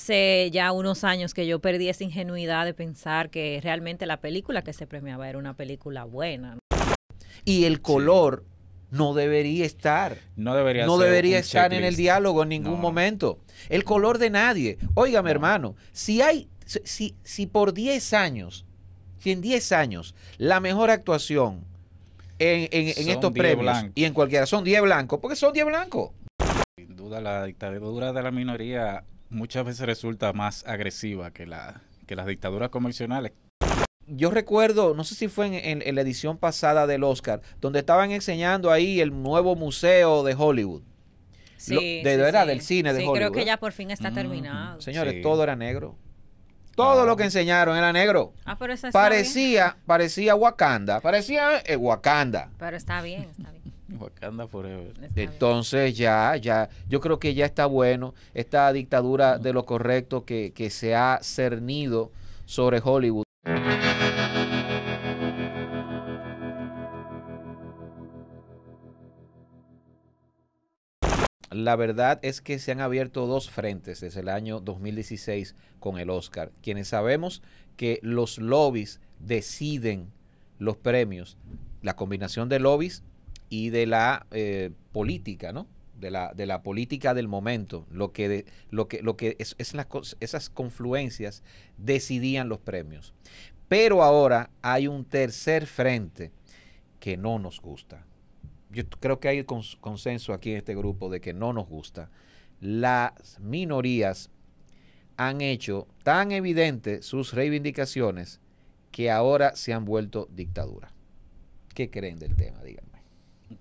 Hace ya unos años que yo perdí esa ingenuidad de pensar que realmente la película que se premiaba era una película buena. Y el color no debería estar. No debería, no ser debería estar en el diálogo en ningún No. momento. El color de nadie. Óigame, hermano, si hay, si, si por 10 años, si en 10 años la mejor actuación en, en- en estos 10 premios blancos. y en cualquiera son 10 blancos, porque son 10 blancos. Sin duda, la dictadura de la minoría muchas veces resulta más agresiva que, la, que las dictaduras convencionales. Yo recuerdo, no sé si fue en, en- en la edición pasada del Oscar, donde estaban enseñando ahí el nuevo museo de Hollywood. Sí, Lo- de verdad, del cine de Sí, Hollywood, creo que ya por fin está Mm, terminado. Señores, Sí. todo era negro. Todo Ah. lo que enseñaron era negro. Ah, pero esa está bien. Parecía, parecía Wakanda, parecía eh, Wakanda. Pero está bien, está bien. Wakanda Forever. Entonces ya, ya, yo creo que ya está bueno esta dictadura de lo correcto que, que se ha cernido sobre Hollywood. La verdad es que se han abierto dos frentes desde el año 2016 con el Oscar, quienes sabemos que los lobbies deciden los premios, la combinación de lobbies y de la eh, política, ¿no? De la, de la política del momento, lo que, lo que, lo que es, es las esas confluencias decidían los premios. Pero ahora hay un tercer frente que no nos gusta. Yo creo que hay cons- consenso aquí en este grupo de que no nos gusta. Las minorías han hecho tan evidentes sus reivindicaciones que ahora se han vuelto dictadura. ¿Qué creen del tema? Díganme.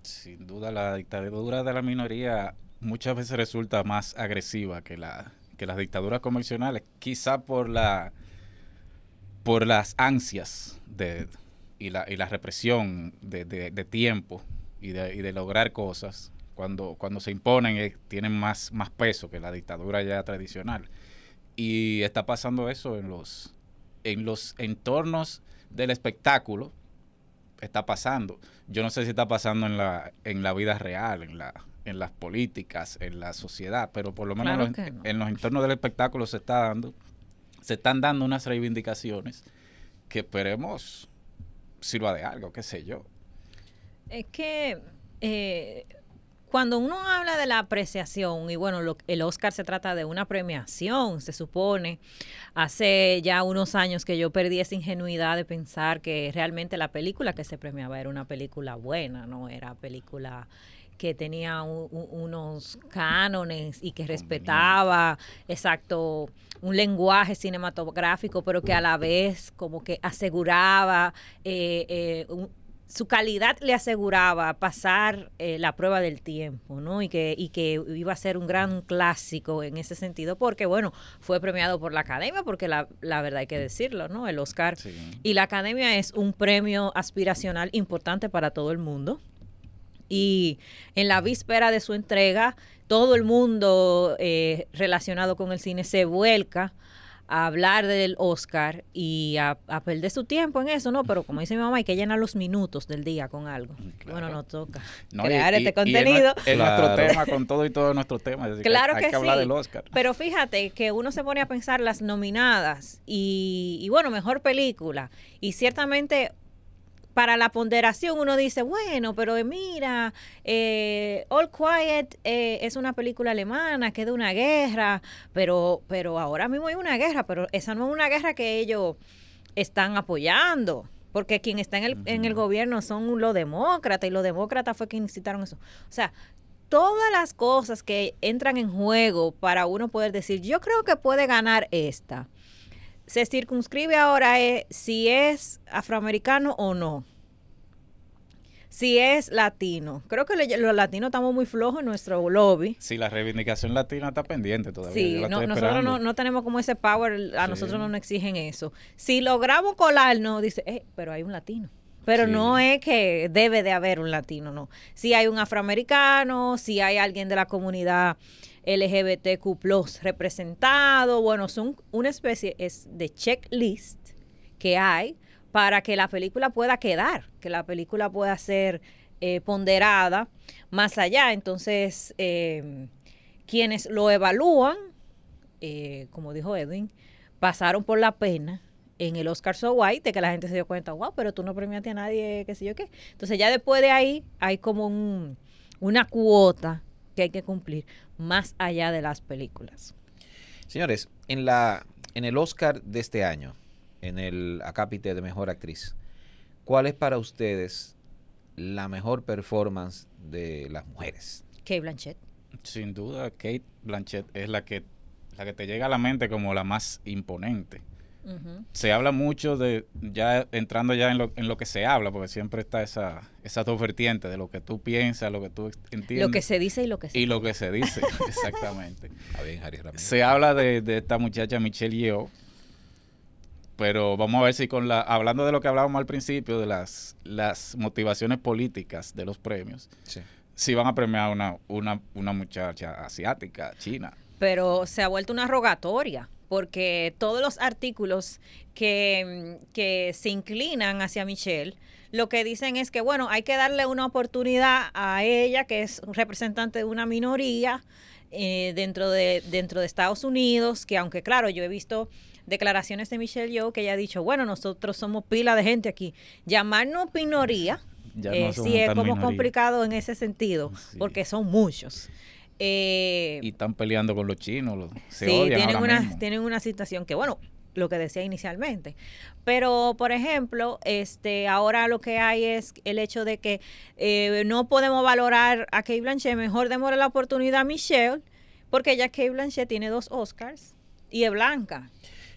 Sin duda, la dictadura de la minoría muchas veces resulta más agresiva que, la, que las dictaduras convencionales, quizá por la por las ansias de, y, la, y la represión de, de- tiempo y de, y de lograr cosas. Cuando, cuando se imponen eh, tienen más, más peso que la dictadura ya tradicional. Y está pasando eso en los, en los entornos del espectáculo, está pasando. Yo no sé si está pasando en la, en la vida real, en, la, en las políticas, en la sociedad, pero por lo menos Claro en, que los, no. en los entornos del espectáculo se está dando, se están dando unas reivindicaciones que esperemos sirva de algo, qué sé yo. Es que eh, cuando uno habla de la apreciación, y bueno, lo- el Oscar se trata de una premiación, se supone. Hace ya unos años que yo perdí esa ingenuidad de pensar que realmente la película que se premiaba era una película buena, no era película que tenía un- un- unos cánones y que respetaba, exacto, un lenguaje cinematográfico, pero que a la vez como que aseguraba eh, eh, un- su calidad le aseguraba pasar eh, la prueba del tiempo, ¿no? Y que, y que iba a ser un gran clásico en ese sentido, porque bueno, fue premiado por la academia, porque la, la verdad hay que decirlo, ¿no? El Oscar Sí. y la academia es un premio aspiracional importante para todo el mundo. Y en la víspera de su entrega, todo el mundo eh, relacionado con el cine se vuelca a hablar del Oscar y a, a perder su tiempo en eso, ¿no? Pero como dice mi mamá, hay que llenar los minutos del día con algo. Claro. Bueno, nos toca No, crear y- este y contenido. Es, nuestro Claro. tema con todo y todo nuestro tema. así que Claro hay que, que hablar sí. del Oscar. Pero fíjate que uno se pone a pensar las nominadas y, y bueno, mejor película. Y ciertamente para la ponderación uno dice, bueno, pero mira, eh, All Quiet eh, es una película alemana que es de una guerra, pero, pero ahora mismo hay una guerra, pero esa no es una guerra que ellos están apoyando. Porque quien está en el, en el gobierno son los demócratas y los demócratas fue quien incitaron eso. O sea, todas las cosas que entran en juego para uno poder decir, yo creo que puede ganar esta, se circunscribe ahora eh, si es afroamericano o no. Si es latino. Creo que le- los latinos estamos muy flojos en nuestro lobby. Sí, la reivindicación latina está pendiente todavía. Sí, no- nosotros no, no tenemos como ese power, a Sí. nosotros no nos exigen eso. Si logramos colarnos, dice, eh, pero hay un latino. Pero Sí. no es que debe de haber un latino, no. Si hay un afroamericano, si hay alguien de la comunidad LGBTQ representado, bueno, son una especie es de checklist que hay para que la película pueda quedar, que la película pueda ser eh, ponderada más allá. Entonces, eh, quienes lo evalúan eh, como dijo Edwin, pasaron por la pena en el Oscar So White de que la gente se dio cuenta, wow, pero tú no premiaste a nadie, qué sé yo qué. Entonces ya después de ahí hay como un, una cuota que hay que cumplir más allá de las películas. Señores, en la en el Oscar de este año, en el acápite de mejor actriz, ¿cuál es para ustedes la mejor performance de las mujeres? Kate Blanchett. Sin duda, Kate Blanchett es la que la que te llega a la mente como la más imponente. Se habla mucho de, ya entrando ya en lo, en lo que se habla, porque siempre está esa, esas dos vertientes de lo que tú piensas, lo que tú entiendes. Lo que se dice y lo que se y lo que se dice, exactamente. Está bien, Harry Ramírez. Se habla de, de esta muchacha Michelle Yeoh, pero vamos a ver si con la hablando de lo que hablábamos al principio de las las motivaciones políticas de los premios, Sí. si van a premiar una una una muchacha asiática, china. pero se ha vuelto una rogatoria porque todos los artículos que, mm, que se inclinan hacia Michelle lo que dicen es que bueno hay que darle una oportunidad a ella que es un representante de una minoría eh, dentro de dentro de Estados Unidos que aunque claro yo he visto declaraciones de Michelle Yeoh que ella ha dicho bueno nosotros somos pila de gente aquí llamarnos minoría eh, no somos sí es como minoría. complicado en ese sentido Sí. porque son muchos Eh, Y están peleando con los chinos, los- se sí, odian tienen ahora una, mismo. tienen una situación que, bueno, lo que decía inicialmente. Pero, por ejemplo, este, ahora lo que hay es el hecho de que eh, no podemos valorar a Kate Blanchett, mejor démosle la oportunidad a Michelle, porque ya Kate Blanchett tiene dos Oscars y es blanca.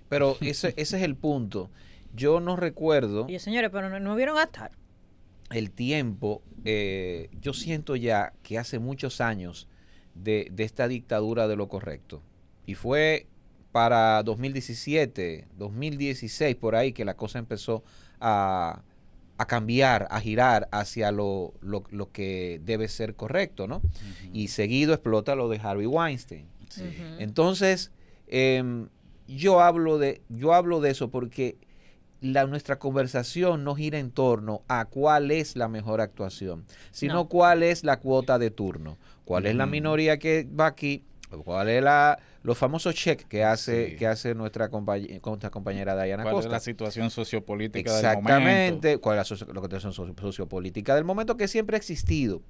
Pero ese, ese es el punto. Yo no recuerdo Y señores, pero no, no vieron a Tar. el tiempo. eh, yo siento ya que hace muchos años de, de esta dictadura de lo correcto. Y fue para 2017, 2016, por ahí, que la cosa empezó a, a cambiar, a girar hacia lo, lo- lo que debe ser correcto, ¿no? Y seguido explota lo de Harvey Weinstein. Sí. Entonces, em, yo hablo de, yo hablo de eso porque la, nuestra conversación no gira en torno a cuál es la mejor actuación, sino No. cuál es la cuota de turno, cuál es la minoría que va aquí, cuál es la, los famosos cheques que hace, Sí. que hace nuestra, compañ- nuestra compañera Diana ¿Cuál es la situación sociopolítica del momento? Exactamente, cuál es la socio- lo que son socio- sociopolítica del momento que siempre ha existido,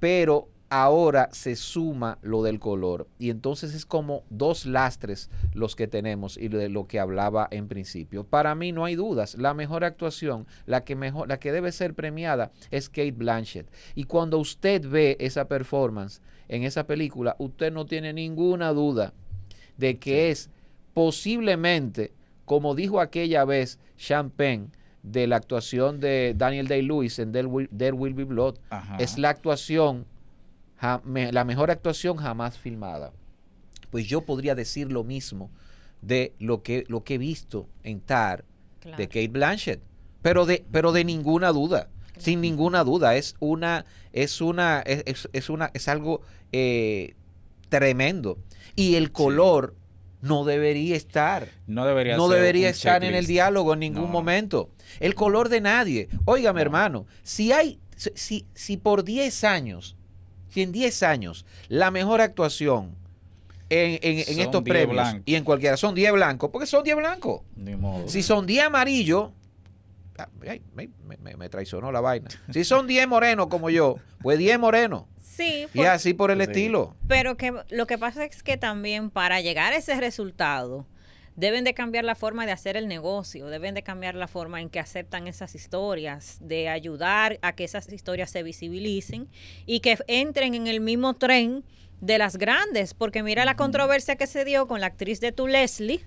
pero ahora se suma lo del color y entonces es como dos lastres los que tenemos y de lo que hablaba en principio. Para mí no hay dudas, la mejor actuación, la que mejor, la que debe ser premiada es Kate Blanchett y cuando usted ve esa performance en esa película, usted no tiene ninguna duda de que es posiblemente, como dijo aquella vez Champagne, de la actuación de Daniel Day-Lewis en There Will, There Will Be Blood, Ajá. es la actuación, ja- me- la mejor actuación jamás filmada. Pues yo podría decir lo mismo de lo que, lo que he visto en Tar Claro. de Kate Blanchett, pero de, pero de ninguna duda, sin ninguna duda, es una, es una, es, es- es una, es algo eh, tremendo. Y el color no debería estar. no debería, No debería estar en el diálogo en ningún No. momento. El color de nadie. Óigame, No. hermano, si hay, si- si, si por 10 años, si en 10 años la mejor actuación en, en- en estos 10 premios y en cualquiera son 10 blancos, porque son 10 blancos. Ni modo. Si son 10 amarillos, ah, ay, me, me- me traicionó la vaina. Si son 10 morenos como yo, pues 10 morenos. Sí, Y por- así por el Sí. estilo. Pero que lo que pasa es que también para llegar a ese resultado deben de cambiar la forma de hacer el negocio, deben de cambiar la forma en que aceptan esas historias, de ayudar a que esas historias se visibilicen y que entren en el mismo tren de las grandes, porque mira la controversia que se dio con la actriz de Tu Leslie,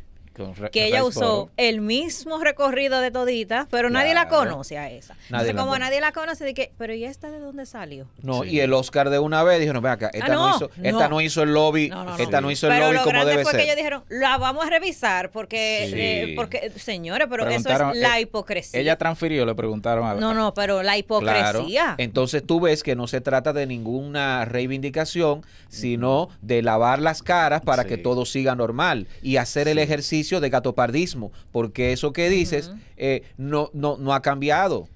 que ella usó el mismo recorrido de todita, pero nadie la Claro. conoce a esa. Nadie Entonces, como nadie la conoce, de que, pero ¿y esta de dónde salió? No, Sí. y el Oscar de una vez dijo, no, ven acá, esta, Ah, no, no, hizo, no. esta no hizo el lobby, No, no, no. esta no hizo el pero lobby lo como grande debe fue ser. que ellos dijeron, la vamos a revisar porque, Sí. eh, porque señores, pero eso es la eh, hipocresía. Ella transfirió, le preguntaron a no, no, pero la Claro. hipocresía. Entonces tú ves que no se trata de ninguna reivindicación, sino de lavar las caras para Sí. que todo siga normal y hacer el Sí. Ejercicio de gatopardismo, porque eso que dices eh, no, no, no ha cambiado.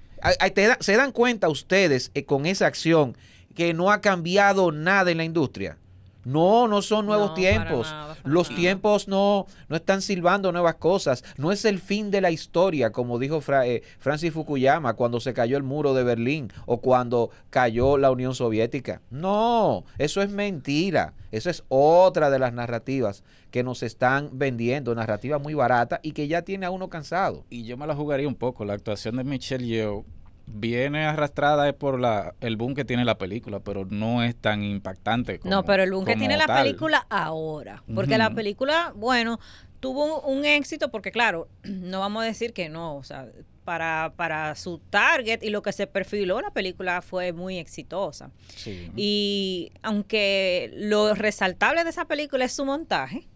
¿Se dan cuenta ustedes eh, con esa acción que no ha cambiado nada en la industria? No, no son nuevos No, tiempos. para nada, para Los nada. tiempos no, no están silbando nuevas cosas. No es el fin de la historia, como dijo Fra- eh, Francis Fukuyama cuando se cayó el muro de Berlín o cuando cayó la Unión Soviética. No, eso es mentira. Eso es otra de las narrativas que nos están vendiendo, narrativa muy barata y que ya tiene a uno cansado. Y yo me la jugaría un poco. La actuación de Michelle Yeoh viene arrastrada por la, el boom que tiene la película, pero no es tan impactante como no, pero el boom que tiene la película ahora. Porque la película, bueno, tuvo un, un éxito porque, claro, no vamos a decir que no. O sea, para, para su target y lo que se perfiló, la película fue muy exitosa. Sí. Y aunque lo resaltable de esa película es su montaje,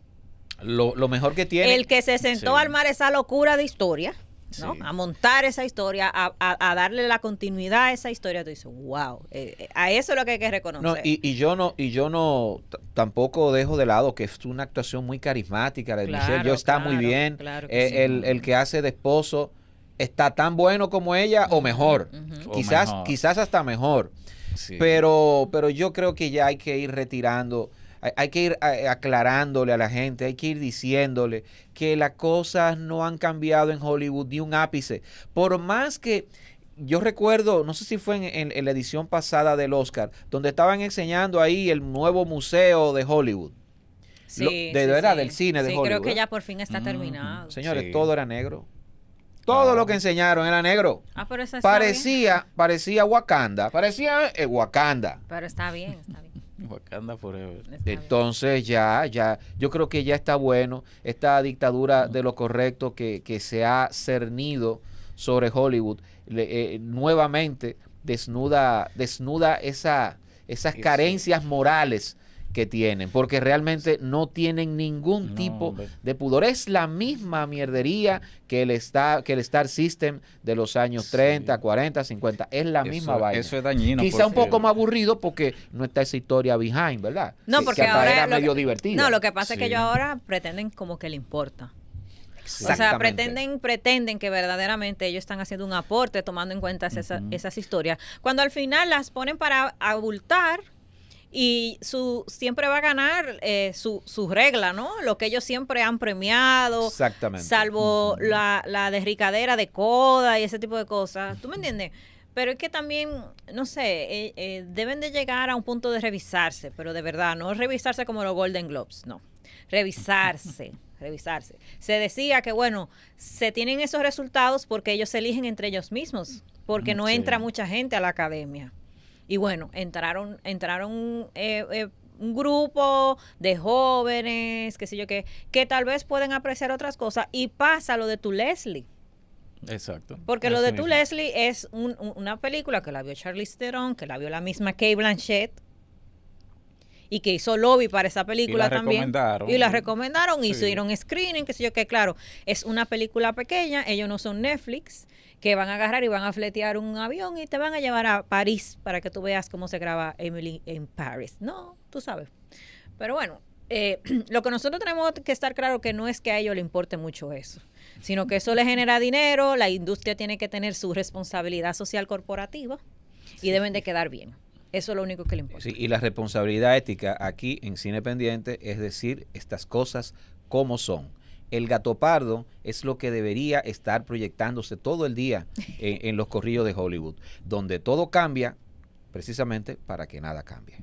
Lo, lo mejor que tiene... el que se sentó Sí. a armar esa locura de historia, ¿no? Sí. A montar esa historia, a, a- a darle la continuidad a esa historia, tú dices, wow, eh, eh, a eso es lo que hay que reconocer. No, y, y yo no, y yo no tampoco dejo de lado que es una actuación muy carismática la de Claro, Michelle. Yo está muy bien. claro que Eh, sí. el, el que hace de esposo está tan bueno como ella o mejor. Quizás, mejor. quizás hasta mejor. Sí. Pero, pero yo creo que ya hay que ir retirando, hay, hay que ir aclarándole a la gente, hay que ir diciéndole que las cosas no han cambiado en Hollywood ni un ápice. Por más que yo recuerdo, no sé si fue en, en- en la edición pasada del Oscar, donde estaban enseñando ahí el nuevo museo de Hollywood. Sí, lo- sí, de verdad, sí. del cine de Sí, Hollywood, creo que ya por fin está Ujú. terminado. Señores, Sí. todo era negro. Todo Ah. lo que enseñaron era negro. Ah, pero eso está bien. Parecía, parecía Wakanda, parecía eh, Wakanda. Pero está bien, está bien. Wakanda Forever. Entonces ya, ya, yo creo que ya está bueno esta dictadura de lo correcto que, que se ha cernido sobre Hollywood, le- eh, nuevamente desnuda, desnuda esa, esas Eso. carencias morales que tienen, porque realmente no tienen ningún No, tipo hombre. de pudor. Es la misma mierdería que el, Star, que el Star System de los años Sí. 30, 40, 50. Es la misma vaina. Eso es dañino. Quizá un poco más aburrido porque no está esa historia behind, ¿verdad? No, Que- porque que ahora era medio que- divertido. No, lo que pasa es que Sí. ellos ahora pretenden como que le importa. O sea, pretenden, pretenden que verdaderamente ellos están haciendo un aporte tomando en cuenta esa- Ujú. esas historias. Cuando al final las ponen para abultar y su siempre va a ganar eh, su, su regla, ¿no? Lo que ellos siempre han premiado, Exactamente. salvo la, la desricadera de coda y ese tipo de cosas. ¿Tú me entiendes? Pero es que también, no sé, eh, eh, deben de llegar a un punto de revisarse, pero de verdad, no revisarse como los Golden Globes, no. Revisarse, revisarse. Se decía que, bueno, se tienen esos resultados porque ellos se eligen entre ellos mismos, porque no Sí. entra mucha gente a la academia. Y bueno, entraron, entraron eh, eh, un grupo de jóvenes, qué sé yo qué, que tal vez pueden apreciar otras cosas y pasa lo de tu Leslie. Exacto. Porque lo de tu mismo. Leslie es un- un- una película que la vio Charlize Theron, que la vio la misma Kate Blanchett y que hizo lobby para esa película la también. recomendaron. Y la recomendaron, y Sí. hicieron screening, qué sé yo qué, claro, es una película pequeña, ellos no son Netflix, que van a agarrar y van a fletear un avión y te van a llevar a París para que tú veas cómo se graba Emily en Paris. No, tú sabes. Pero bueno, eh, lo que nosotros tenemos que estar claro que no es que a ellos le importe mucho eso, sino que eso le genera dinero, la industria tiene que tener su responsabilidad social corporativa y deben de quedar bien. Eso es lo único que le importa. Sí, y la responsabilidad ética aquí en Cine Pendiente es decir estas cosas como son. El gato pardo es lo que debería estar proyectándose todo el día en, en los corrillos de Hollywood, donde todo cambia precisamente para que nada cambie.